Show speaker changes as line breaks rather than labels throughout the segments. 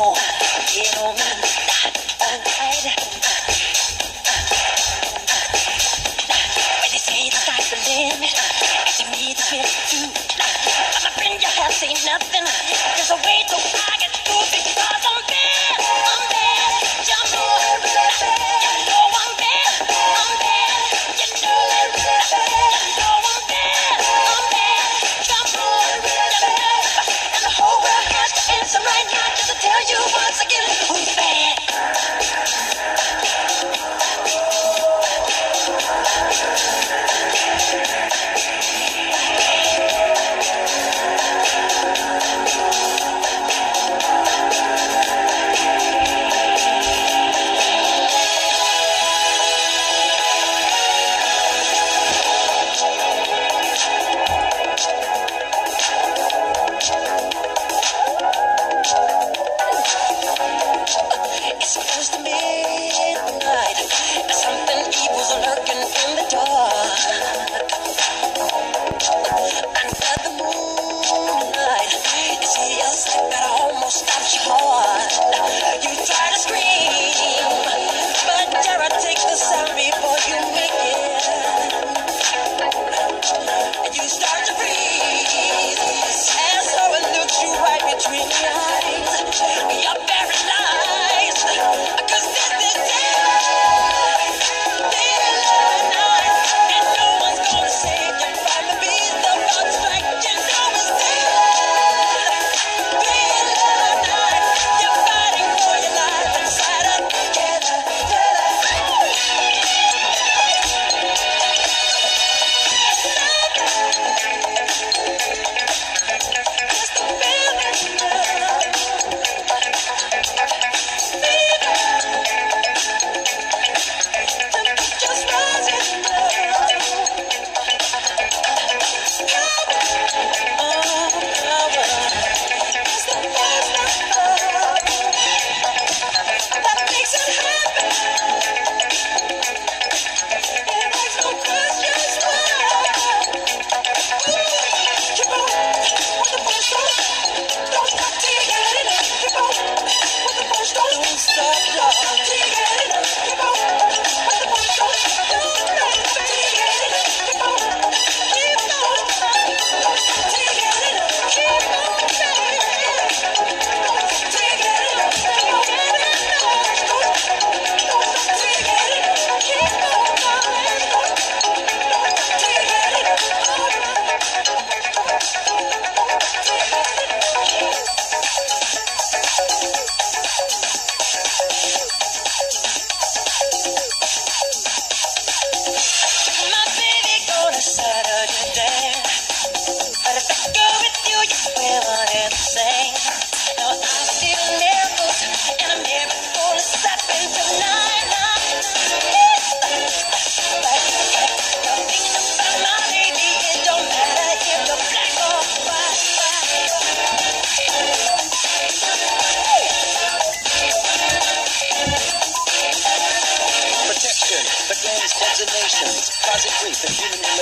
も used to be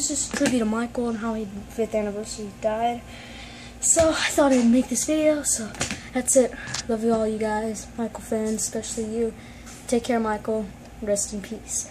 is just
a tribute to Michael and how his 5th anniversary died. So I thought I'd make this video, so that's it. Love you all, you guys, Michael fans, especially you. Take care, Michael. Rest in peace.